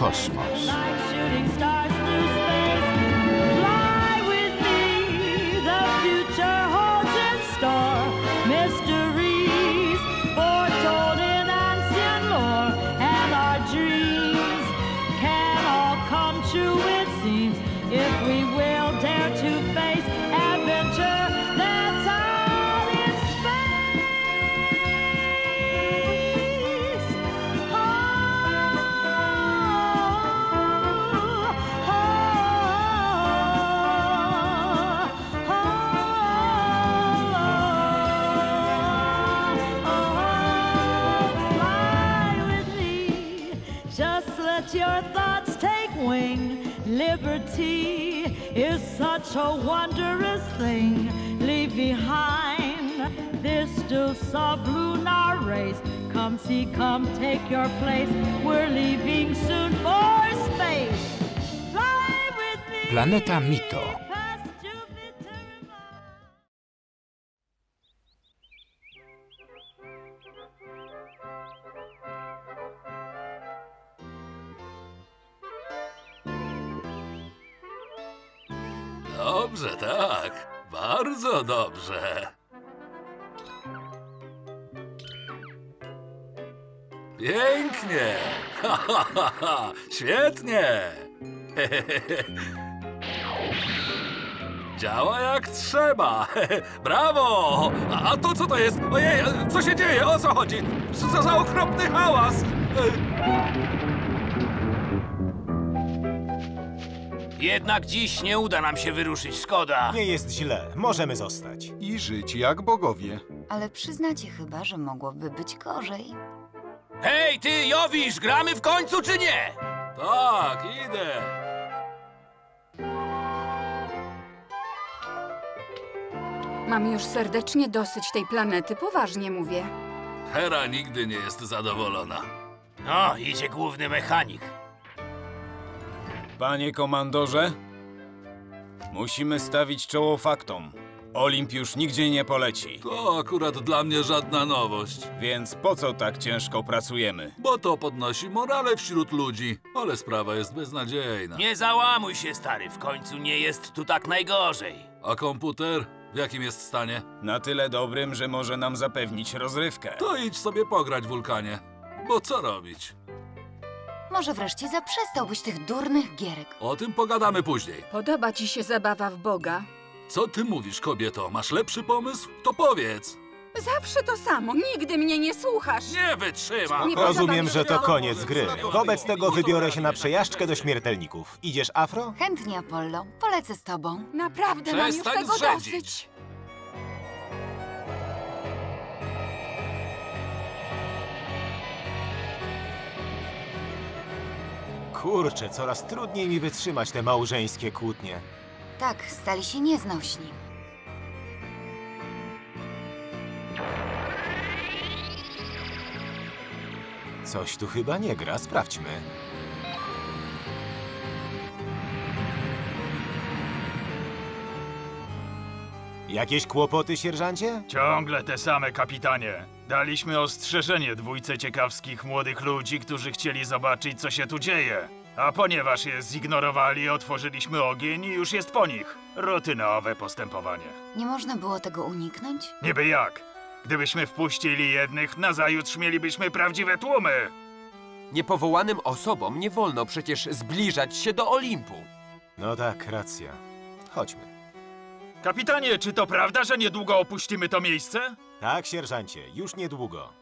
Był Liberty is such a wondrous thing. Leave behind this still sublunar race. Come see, come take your place. We're leaving soon for space. Planeta Mito. Ha. Świetnie. Działa jak trzeba. Brawo! A to co to jest? Ojej, co się dzieje? O co chodzi? Co za okropny hałas? Jednak dziś nie uda nam się wyruszyć, szkoda. Nie jest źle, możemy zostać. I żyć jak bogowie. Ale przyznacie chyba, że mogłoby być gorzej. Hej, ty, Jowisz, gramy w końcu czy nie? Tak, idę. Mam już serdecznie dosyć tej planety, poważnie mówię. Hera nigdy nie jest zadowolona. No, idzie główny mechanik. Panie komandorze, musimy stawić czoło faktom. Olimp już nigdzie nie poleci, To akurat dla mnie żadna nowość. więc po co tak ciężko pracujemy? Bo to podnosi morale wśród ludzi, ale sprawa jest beznadziejna. Nie załamuj się, stary, w końcu nie jest tu tak najgorzej. A komputer? W jakim jest stanie? Na tyle dobrym, że może nam zapewnić rozrywkę. To idź sobie pograć wulkanie. Bo co robić? Może wreszcie zaprzestałbyś tych durnych gierek. O tym pogadamy później. Podoba ci się zabawa w Boga? Co ty mówisz, kobieto? Masz lepszy pomysł? To powiedz. Zawsze to samo, nigdy mnie nie słuchasz. Nie wytrzymam. Nie Rozumiem, że to koniec gry. Wobec tego wybiorę się na przejażdżkę do śmiertelników. Idziesz, Afro? Chętnie, Apollo. Polecę z tobą. Naprawdę mam już Przestań tego zrzędzić. dosyć. Kurczę, coraz trudniej mi wytrzymać te małżeńskie kłótnie. Tak, stali się nieznośni. Coś tu chyba nie gra, sprawdźmy. Jakieś kłopoty, sierżancie? Ciągle te same, kapitanie. Daliśmy ostrzeżenie dwójce ciekawskich młodych ludzi, którzy chcieli zobaczyć, co się tu dzieje. A ponieważ je zignorowali, otworzyliśmy ogień i już jest po nich. Rutynowe postępowanie. Nie można było tego uniknąć? Niby jak? Gdybyśmy wpuścili jednych, nazajutrz mielibyśmy prawdziwe tłumy. Niepowołanym osobom nie wolno przecież zbliżać się do Olimpu. No tak, racja. Chodźmy. Kapitanie, czy to prawda, że niedługo opuścimy to miejsce? Tak, sierżancie, już niedługo.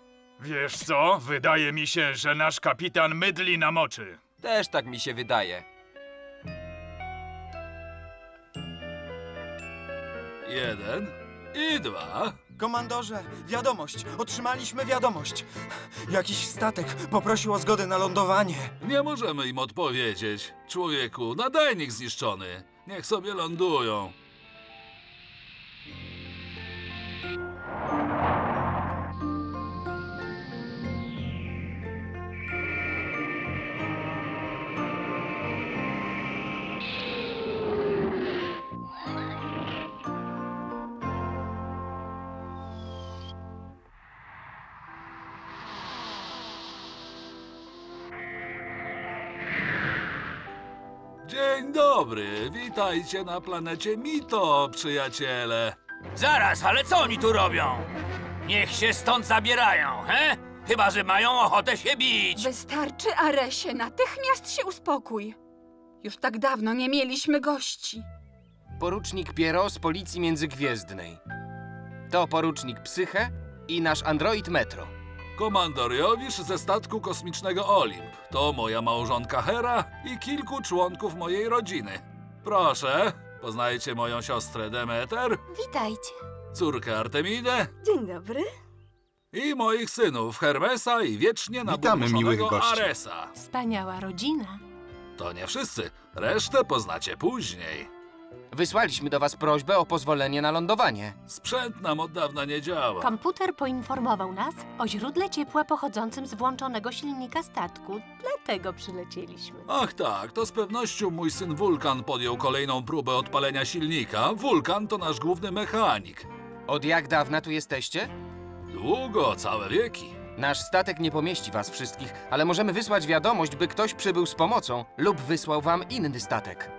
Wiesz co? Wydaje mi się, że nasz kapitan mydli nam oczy. Też tak mi się wydaje. Jeden i dwa. Komandorze, wiadomość. Otrzymaliśmy wiadomość. Jakiś statek poprosił o zgodę na lądowanie. Nie możemy im odpowiedzieć. Człowieku, nadajnik zniszczony. Niech sobie lądują. Dobry, witajcie na planecie Mito, przyjaciele. Zaraz, ale co oni tu robią? Niech się stąd zabierają, he? Chyba, że mają ochotę się bić. Wystarczy, Aresie, natychmiast się uspokój. Już tak dawno nie mieliśmy gości. Porucznik Piero z Policji Międzygwiezdnej. To porucznik Psyche i nasz android Metro. Komandor Jowisz ze statku kosmicznego Olimp. To moja małżonka Hera i kilku członków mojej rodziny. Proszę, poznajcie moją siostrę Demeter, Witajcie. córkę Artemidę Dzień dobry. i moich synów Hermesa i wiecznie Witamy miłych naburmuszonego gości. Aresa. Wspaniała rodzina. To nie wszyscy, resztę poznacie później. Wysłaliśmy do was prośbę o pozwolenie na lądowanie. Sprzęt nam od dawna nie działa. Komputer poinformował nas o źródle ciepła pochodzącym z włączonego silnika statku. Dlatego przylecieliśmy. Ach tak, to z pewnością mój syn Wulkan podjął kolejną próbę odpalenia silnika. Wulkan to nasz główny mechanik. Od jak dawna tu jesteście? Długo, całe wieki. Nasz statek nie pomieści was wszystkich, ale możemy wysłać wiadomość, by ktoś przybył z pomocą lub wysłał wam inny statek.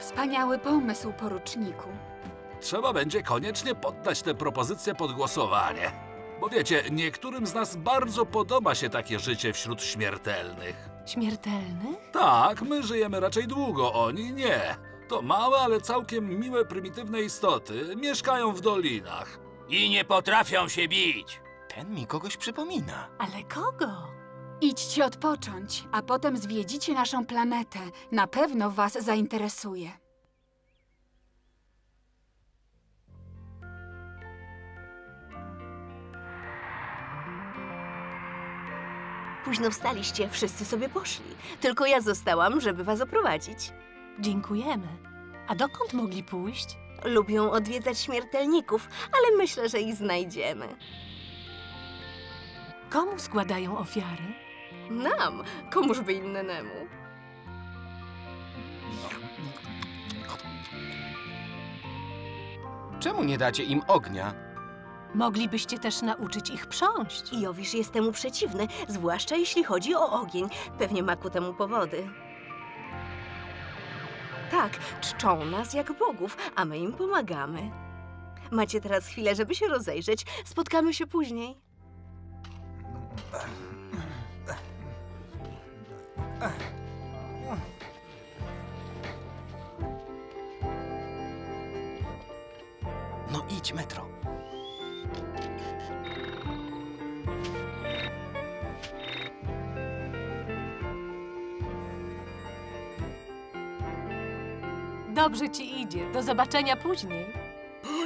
Wspaniały pomysł, poruczniku. Trzeba będzie koniecznie poddać tę propozycję pod głosowanie. Bo wiecie, niektórym z nas bardzo podoba się takie życie wśród śmiertelnych. Śmiertelny? Tak, my żyjemy raczej długo, oni nie. To małe, ale całkiem miłe, prymitywne istoty. Mieszkają w dolinach. I nie potrafią się bić. Ten mi kogoś przypomina. Ale kogo? Idźcie odpocząć, a potem zwiedzicie naszą planetę. Na pewno was zainteresuje. Późno wstaliście, wszyscy sobie poszli. Tylko ja zostałam, żeby was oprowadzić. Dziękujemy. A dokąd mogli pójść? Lubią odwiedzać śmiertelników, ale myślę, że ich znajdziemy. Komu składają ofiary? Nam, komuż by innemu. Czemu nie dacie im ognia? Moglibyście też nauczyć ich prząść. I Jowisz jest temu przeciwny, zwłaszcza jeśli chodzi o ogień. Pewnie ma ku temu powody. Tak, czczą nas jak bogów, a my im pomagamy. Macie teraz chwilę, żeby się rozejrzeć. Spotkamy się później. No idź, Metro. Dobrze ci idzie. Do zobaczenia później.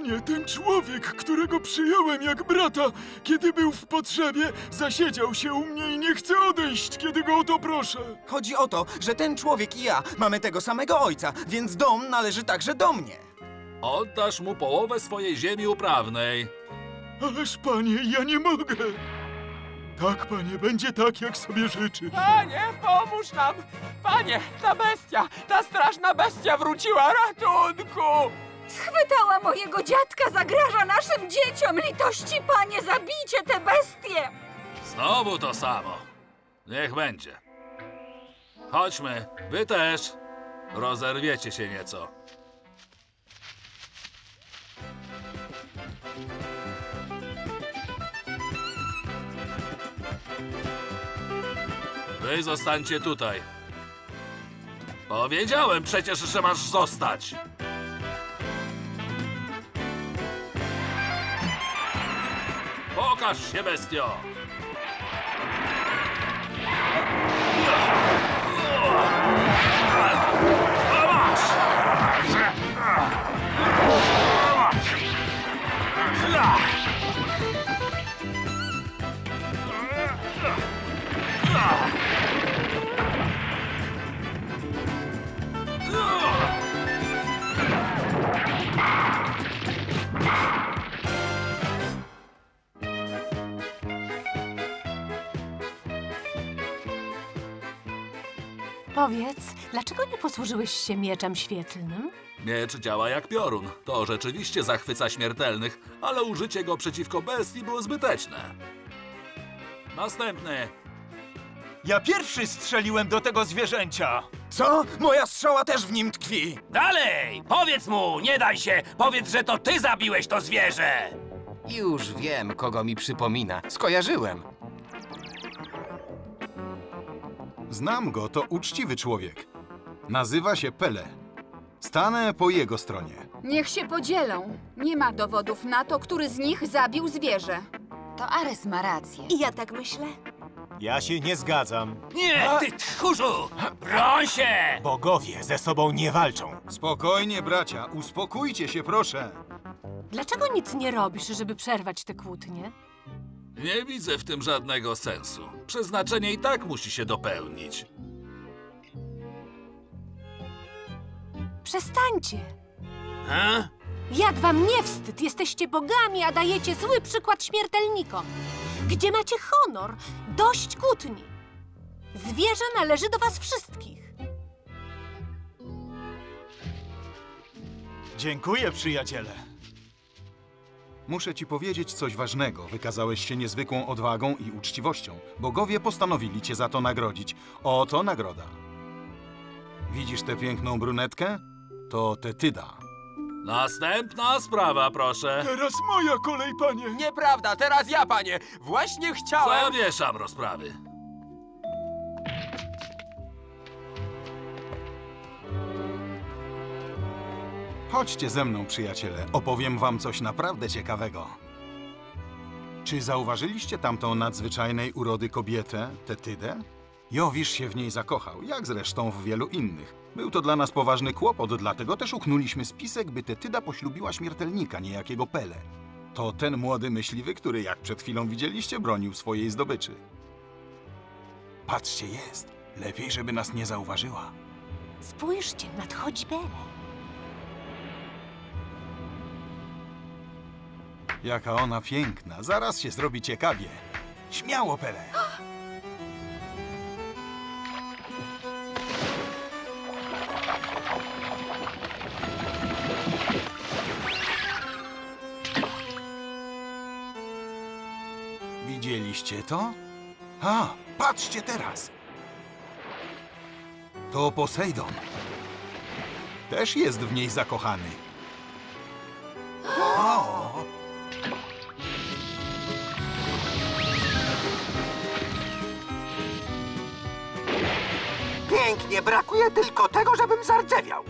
Panie, ten człowiek, którego przyjąłem jak brata, kiedy był w potrzebie, zasiedział się u mnie i nie chce odejść, kiedy go o to proszę. Chodzi o to, że ten człowiek i ja mamy tego samego ojca, więc dom należy także do mnie. Oddasz mu połowę swojej ziemi uprawnej. Ależ panie, ja nie mogę. Tak, panie, będzie tak, jak sobie życzy. Panie, pomóż nam! Panie, ta bestia, ta straszna bestia wróciła! Ratunku! Schwytała mojego dziadka, zagraża naszym dzieciom! Litości, panie, zabijcie te bestie! Znowu to samo. Niech będzie. Chodźmy, wy też. Rozerwiecie się nieco. Wy zostańcie tutaj. Powiedziałem przecież, że masz zostać. Pokaż się, bestio! Zobacz! Powiedz, dlaczego nie posłużyłeś się mieczem świetlnym? Miecz działa jak piorun. To rzeczywiście zachwyca śmiertelnych, ale użycie go przeciwko bestii było zbyteczne. Następny. Ja pierwszy strzeliłem do tego zwierzęcia! Co? Moja strzała też w nim tkwi! Dalej! Powiedz mu, nie daj się! Powiedz, że to ty zabiłeś to zwierzę! Już wiem, kogo mi przypomina. Skojarzyłem. Znam go, to uczciwy człowiek. Nazywa się Pele. Stanę po jego stronie. Niech się podzielą. Nie ma dowodów na to, który z nich zabił zwierzę. To Ares ma rację. I ja tak myślę. Ja się nie zgadzam. Nie, ty tchórzu! Broń się! Bogowie ze sobą nie walczą. Spokojnie, bracia, uspokójcie się, proszę. Dlaczego nic nie robisz, żeby przerwać te kłótnie? Nie widzę w tym żadnego sensu. Przeznaczenie i tak musi się dopełnić. Przestańcie! A? Jak wam nie wstyd? Jesteście bogami, a dajecie zły przykład śmiertelnikom. Gdzie macie honor? Dość kłótni. Zwierzę należy do was wszystkich. Dziękuję, przyjaciele. Muszę ci powiedzieć coś ważnego. Wykazałeś się niezwykłą odwagą i uczciwością. Bogowie postanowili cię za to nagrodzić. Oto nagroda. Widzisz tę piękną brunetkę? To Tetyda. Następna sprawa, proszę. Teraz moja kolej, panie! Nieprawda, teraz ja, panie! Właśnie chciałem... Zawieszam rozprawy. Chodźcie ze mną, przyjaciele. Opowiem wam coś naprawdę ciekawego. Czy zauważyliście tamtą nadzwyczajnej urody kobietę, Tetydę? Jowisz się w niej zakochał, jak zresztą w wielu innych. Był to dla nas poważny kłopot, dlatego też uknuliśmy spisek, by Tetyda poślubiła śmiertelnika, niejakiego Pele. To ten młody myśliwy, który, jak przed chwilą widzieliście, bronił swojej zdobyczy. Patrzcie, jest. Lepiej, żeby nas nie zauważyła. Spójrzcie, nadchodzi Bele. Jaka ona piękna. Zaraz się zrobi ciekawie. Śmiało, Pele. Widzieliście to? A, patrzcie teraz. To Posejdon. Też jest w niej zakochany. Pięknie, brakuje tylko tego, żebym zardzewiał.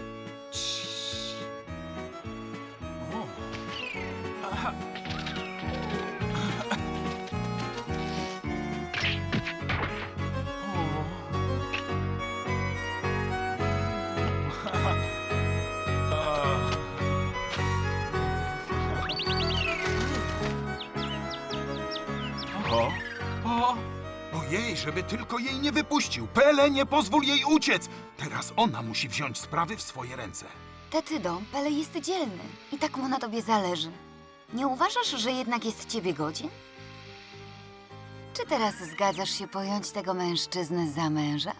Żeby tylko jej nie wypuścił. Pele, nie pozwól jej uciec. Teraz ona musi wziąć sprawy w swoje ręce. Tetydo, Pele jest dzielny i tak mu na tobie zależy. Nie uważasz, że jednak jest ciebie godzien? Czy teraz zgadzasz się pojąć tego mężczyznę za męża?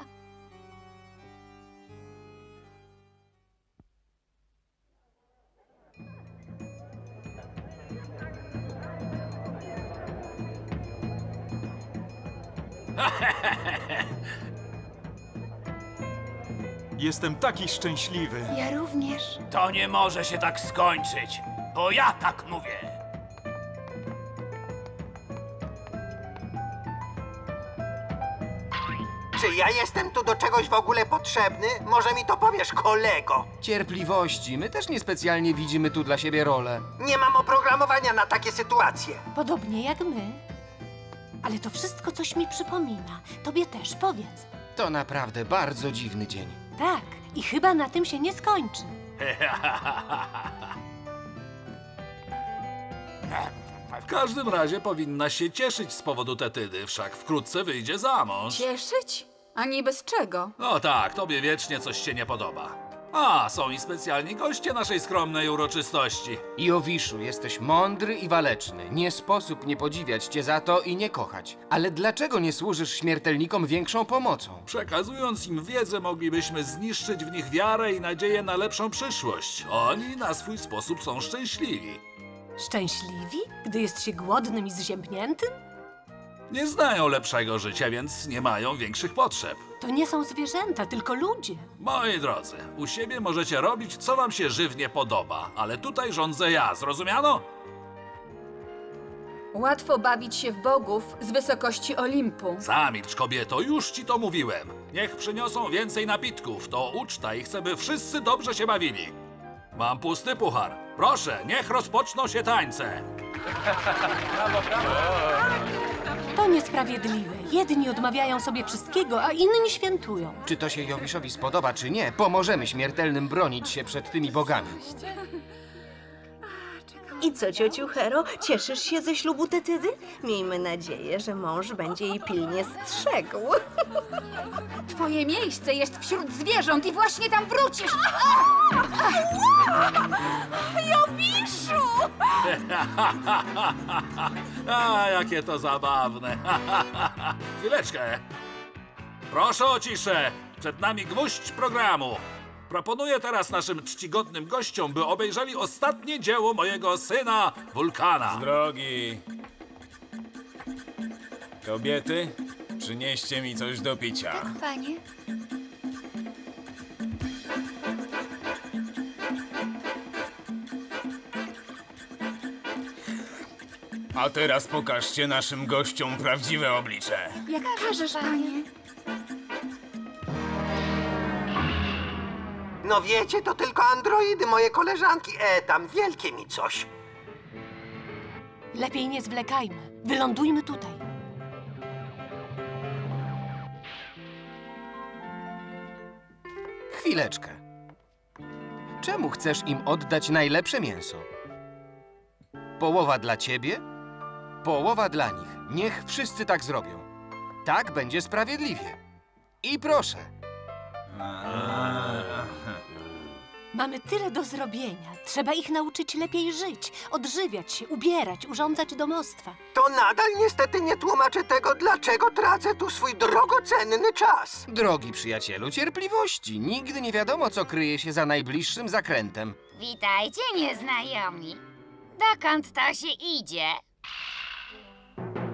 Jestem taki szczęśliwy. Ja również. To nie może się tak skończyć, bo ja tak mówię. Czy ja jestem tu do czegoś w ogóle potrzebny? Może mi to powiesz, kolego? Cierpliwości. My też niespecjalnie widzimy tu dla siebie rolę. Nie mam oprogramowania na takie sytuacje. Podobnie jak my. Ale to wszystko coś mi przypomina. Tobie też powiedz. To naprawdę bardzo dziwny dzień. Tak, i chyba na tym się nie skończy. W każdym razie powinna się cieszyć z powodu Tetydy, wszak wkrótce wyjdzie za mąż. Cieszyć? A niby z czego? No tak, tobie wiecznie coś się nie podoba. A, są i specjalni goście naszej skromnej uroczystości. Jowiszu, jesteś mądry i waleczny. Nie sposób nie podziwiać cię za to i nie kochać. Ale dlaczego nie służysz śmiertelnikom większą pomocą? Przekazując im wiedzę, moglibyśmy zniszczyć w nich wiarę i nadzieję na lepszą przyszłość. Oni na swój sposób są szczęśliwi. Szczęśliwi, gdy jest się głodnym i zziębniętym? Nie znają lepszego życia, więc nie mają większych potrzeb. To nie są zwierzęta, tylko ludzie. Moi drodzy, u siebie możecie robić, co wam się żywnie podoba, ale tutaj rządzę ja, zrozumiano? Łatwo bawić się w bogów z wysokości Olimpu. Zamilcz, kobieto, już ci to mówiłem. Niech przyniosą więcej napitków, to uczta i chcę, by wszyscy dobrze się bawili. Mam pusty puchar. Proszę, niech rozpoczną się tańce. To niesprawiedliwe. Jedni odmawiają sobie wszystkiego, a inni świętują. Czy to się Jowiszowi spodoba, czy nie, pomożemy śmiertelnym bronić się przed tymi bogami. I co, ciociu Hero, cieszysz się ze ślubu Tetydy? Miejmy nadzieję, że mąż będzie jej pilnie strzegł. Twoje miejsce jest wśród zwierząt i właśnie tam wrócisz. Jowiszu! A, jakie to zabawne. Chwileczkę. Proszę o ciszę. Przed nami gwóźdź programu. Proponuję teraz naszym czcigodnym gościom, by obejrzeli ostatnie dzieło mojego syna, Wulkana. Drogi. Kobiety, przynieście mi coś do picia. Panie? A teraz pokażcie naszym gościom prawdziwe oblicze. Jak każesz, panie. No wiecie, to tylko androidy, moje koleżanki. E, tam wielkie mi coś. Lepiej nie zwlekajmy. Wylądujmy tutaj. Chwileczkę. Czemu chcesz im oddać najlepsze mięso? Połowa dla ciebie, połowa dla nich. Niech wszyscy tak zrobią. Tak będzie sprawiedliwie. I proszę. Mamy tyle do zrobienia. Trzeba ich nauczyć lepiej żyć, odżywiać się, ubierać, urządzać domostwa. To nadal niestety nie tłumaczy tego, dlaczego tracę tu swój drogocenny czas. Drogi przyjacielu, cierpliwości. Nigdy nie wiadomo, co kryje się za najbliższym zakrętem. Witajcie, nieznajomi. Dokąd to się idzie?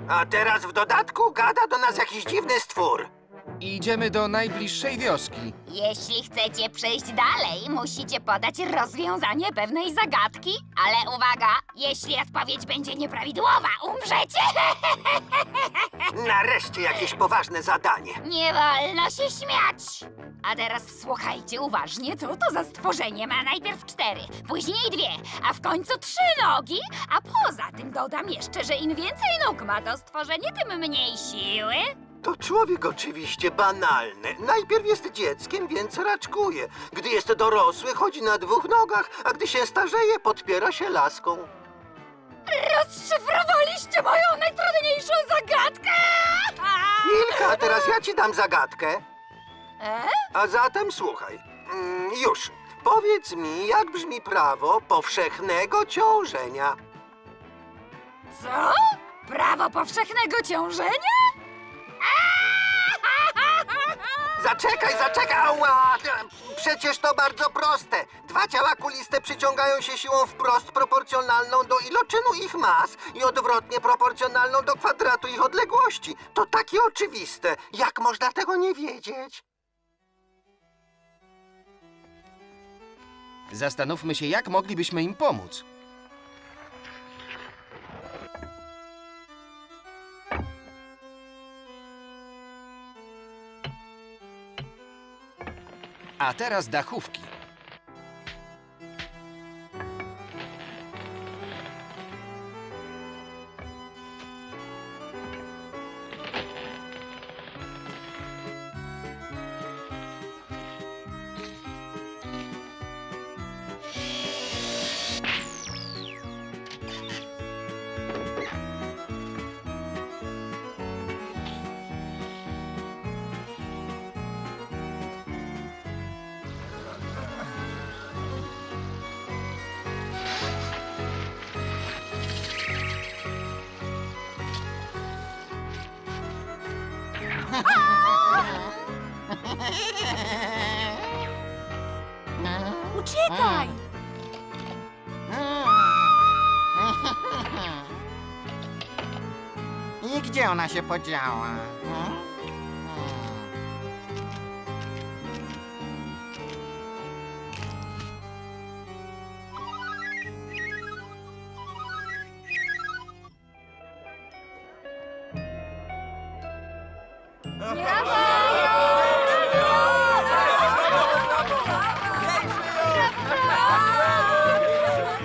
A teraz w dodatku gada do nas jakiś dziwny stwór. Idziemy do najbliższej wioski. Jeśli chcecie przejść dalej, musicie podać rozwiązanie pewnej zagadki. Ale uwaga, jeśli odpowiedź będzie nieprawidłowa, umrzecie! Nareszcie jakieś poważne zadanie. Nie wolno się śmiać! A teraz słuchajcie uważnie, co to za stworzenie ma najpierw cztery, później dwie, a w końcu trzy nogi. A poza tym dodam jeszcze, że im więcej nóg ma to stworzenie, tym mniej siły. To człowiek oczywiście banalny. Najpierw jest dzieckiem, więc raczkuje. Gdy jest dorosły, chodzi na dwóch nogach, a gdy się starzeje, podpiera się laską. Rozszyfrowaliście moją najtrudniejszą zagadkę! Milka, teraz ja ci dam zagadkę. E? A zatem słuchaj. Mm, już. Powiedz mi, jak brzmi prawo powszechnego ciążenia? Co? Prawo powszechnego ciążenia? Zaczekaj, zaczekaj! Ała! Przecież to bardzo proste. Dwa ciała kuliste przyciągają się siłą wprost proporcjonalną do iloczynu ich mas i odwrotnie proporcjonalną do kwadratu ich odległości. To takie oczywiste. Jak można tego nie wiedzieć? Zastanówmy się, jak moglibyśmy im pomóc. A teraz dachówki. Gdzie ona się podziała? Hmm?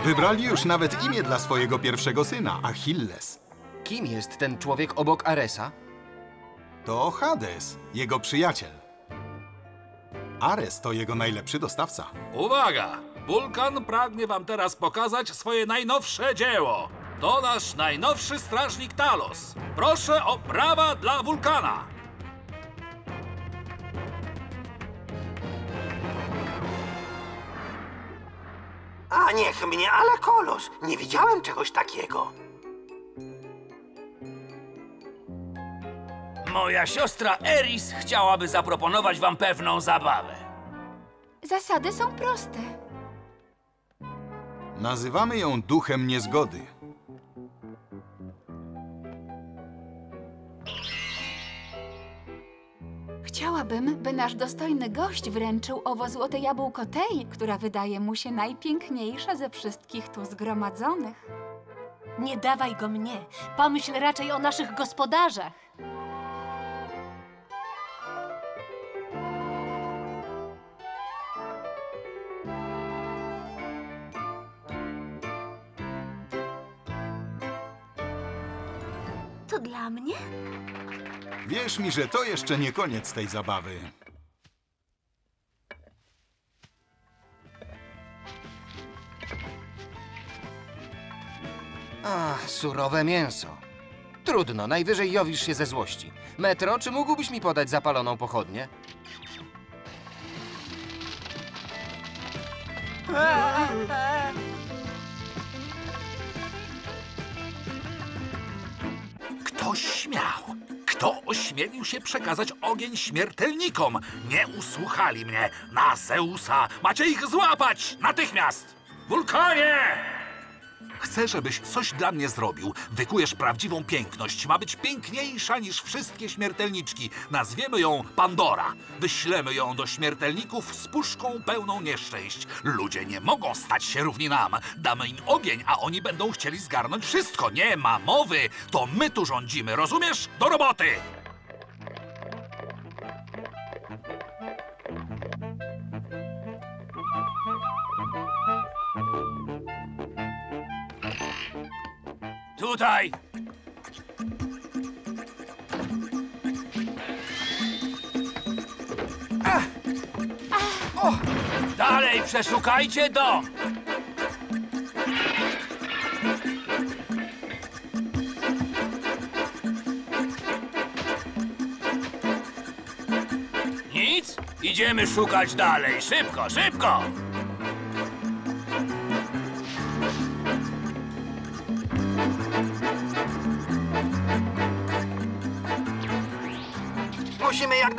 Wybrali już nawet imię dla swojego pierwszego syna, Achilles. Kim jest ten człowiek obok Aresa? To Hades, jego przyjaciel. Ares to jego najlepszy dostawca. Uwaga! Wulkan pragnie wam teraz pokazać swoje najnowsze dzieło. To nasz najnowszy strażnik Talos. Proszę o brawa dla Wulkana. A niech mnie, ale kolos. Nie widziałem czegoś takiego. Moja siostra Eris chciałaby zaproponować wam pewną zabawę. Zasady są proste. Nazywamy ją duchem niezgody. Chciałabym, by nasz dostojny gość wręczył owo złote jabłko tej, która wydaje mu się najpiękniejsza ze wszystkich tu zgromadzonych. Nie dawaj go mnie. Pomyśl raczej o naszych gospodarzach. Wierz mi, że to jeszcze nie koniec tej zabawy. Ach, surowe mięso. Trudno, najwyżej jowisz się ze złości. Metro, czy mógłbyś mi podać zapaloną pochodnię? Kto śmiał? Kto ośmielił się przekazać ogień śmiertelnikom? Nie usłuchali mnie. Na Zeusa! Macie ich złapać! Natychmiast! Wulkanie! Chcę, żebyś coś dla mnie zrobił. Wykujesz prawdziwą piękność. Ma być piękniejsza niż wszystkie śmiertelniczki. Nazwiemy ją Pandora. Wyślemy ją do śmiertelników z puszką pełną nieszczęść. Ludzie nie mogą stać się równi nam. Damy im ogień, a oni będą chcieli zgarnąć wszystko. Nie ma mowy. To my tu rządzimy, rozumiesz? Do roboty! Tutaj! Dalej przeszukajcie dom! Nic? Idziemy szukać dalej. Szybko, szybko!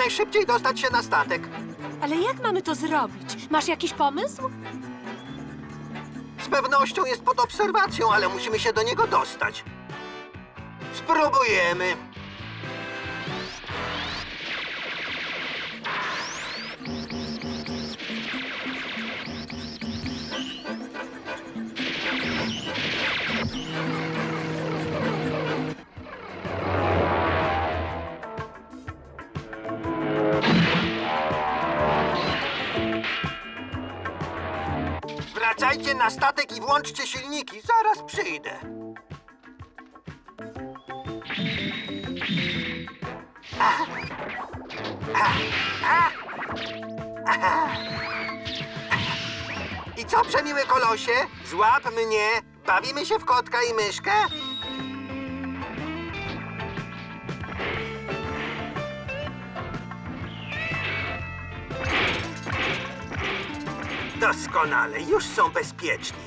Najszybciej dostać się na statek. Ale jak mamy to zrobić? Masz jakiś pomysł? Z pewnością jest pod obserwacją, ale musimy się do niego dostać. Spróbujemy. Na statek i włączcie silniki. Zaraz przyjdę. I co, przemiły kolosie? Złap mnie. Bawimy się w kotka i myszkę? Doskonale, już są bezpieczni.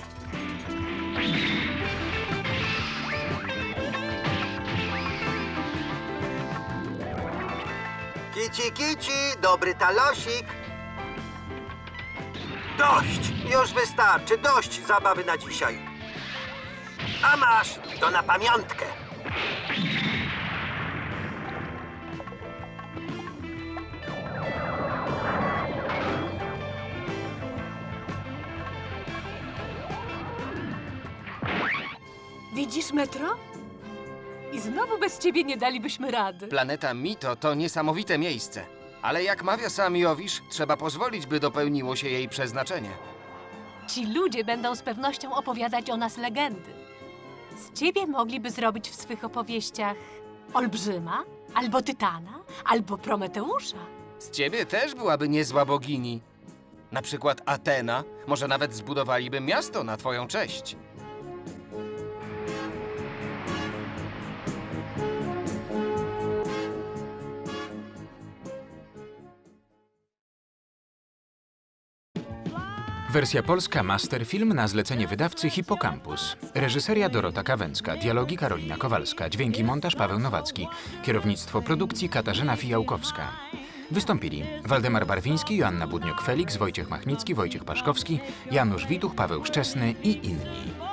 Kici, kici, dobry talosik. Dość, już wystarczy, dość zabawy na dzisiaj. A masz, to na pamiątkę. Metro? I znowu bez ciebie nie dalibyśmy rady. Planeta Mito to niesamowite miejsce. Ale jak mawia sam Jowisz, trzeba pozwolić, by dopełniło się jej przeznaczenie. Ci ludzie będą z pewnością opowiadać o nas legendy. Z ciebie mogliby zrobić w swych opowieściach Olbrzyma, albo Tytana, albo Prometeusza. Z ciebie też byłaby niezła bogini. Na przykład Atena. Może nawet zbudowaliby miasto na twoją cześć. Wersja polska Masterfilm na zlecenie wydawcy Hipocampus. Reżyseria Dorota Kawęcka, dialogi Karolina Kowalska, dźwięki montaż Paweł Nowacki, kierownictwo produkcji Katarzyna Fijałkowska. Wystąpili Waldemar Barwiński, Joanna Budniok-Felix, Wojciech Machnicki, Wojciech Paszkowski, Janusz Wituch, Paweł Szczesny i inni.